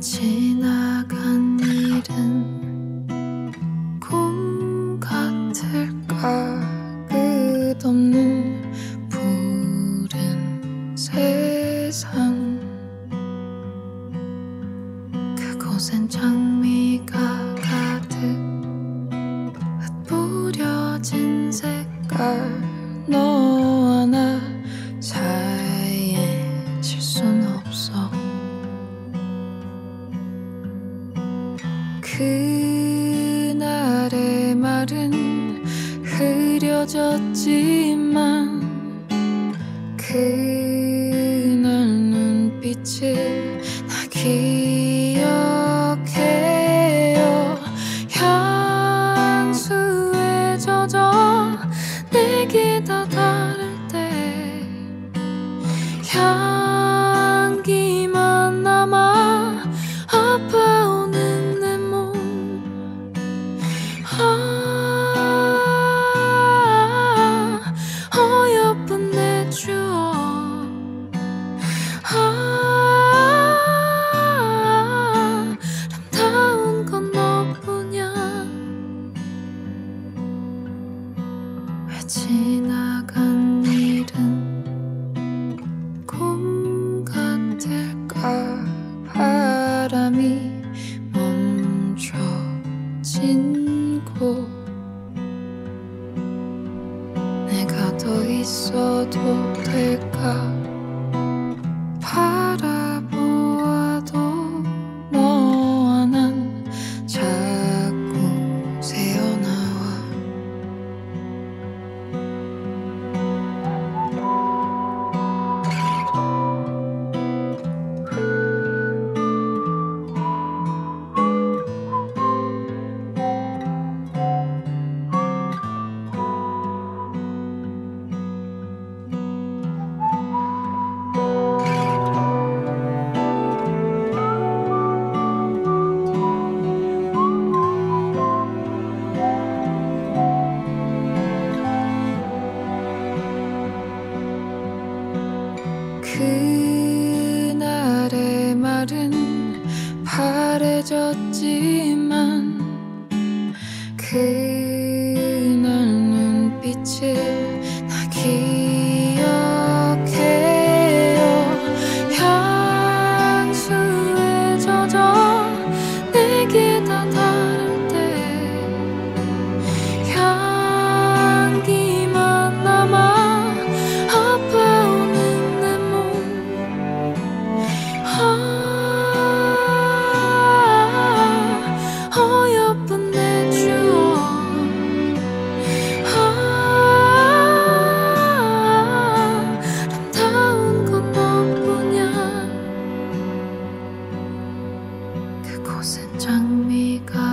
지나간 일은 꿈 같을까? 끝없는 푸른 세상. 그곳엔 장미가 가득 흩뿌려진 색깔. 너 그날의 말은 흐려졌지만 그날 눈빛을 나기 지나간 일은 꿈 같을까? 바람이 멈춰진 곳. 내가 더 있어도 될까 그날의 말은 바래졌지만 그 장미가